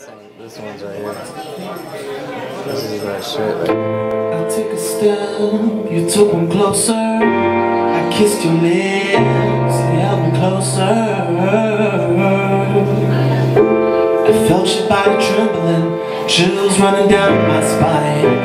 This one, this one's right here. This is shit. Right I took a step, you took one closer. I kissed your lips, held me closer. I felt your body trembling, chills running down my spine.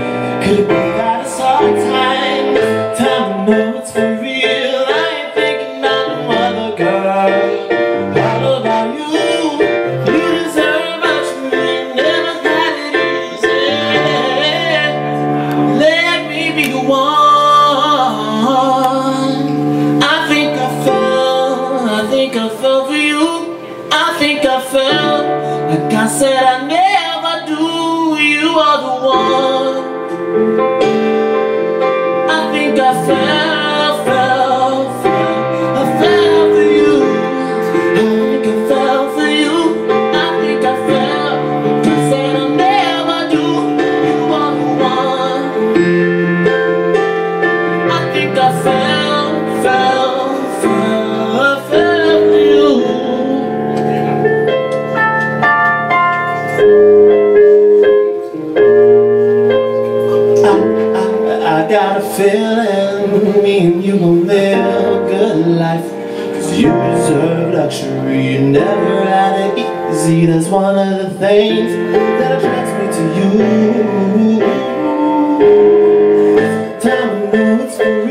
Said, I never do. You are the one. I think I fell, live a good life. Cause you deserve luxury, you never had it easy. That's one of the things that attracts me to you. Time to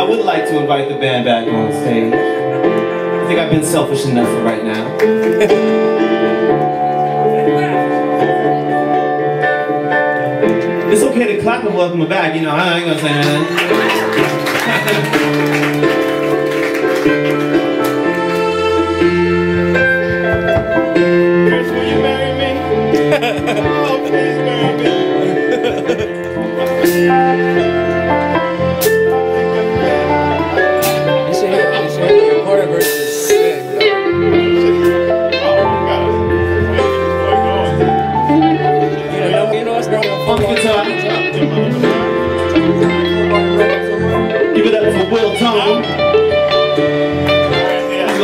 I would like to invite the band back on stage. I think I've been selfish enough for right now. It's okay to clap and welcome back, you know, I ain't gonna say nothing. Chris, will you marry me? oh, please marry me.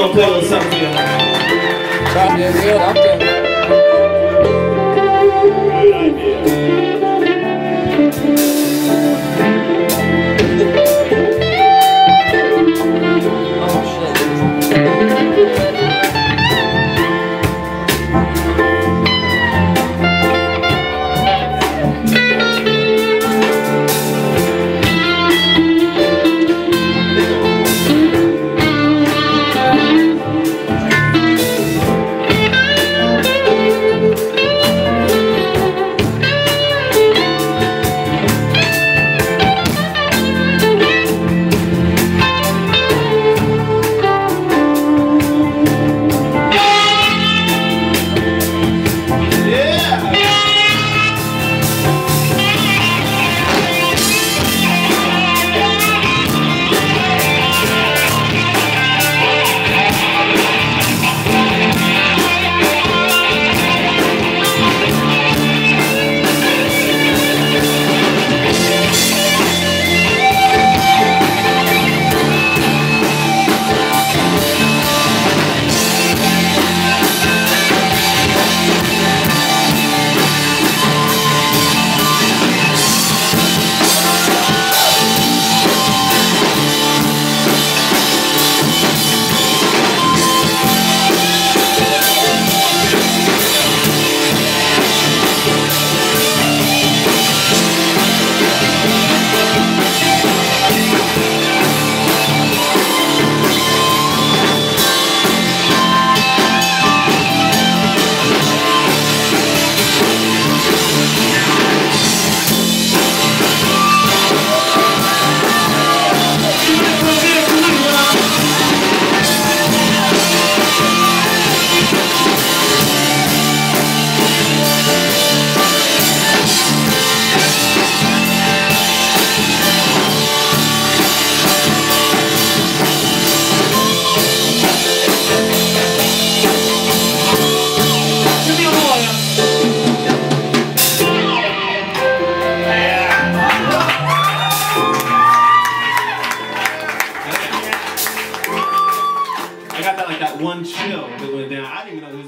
Gonna play a little something for you. One chill that went down. I didn't even know he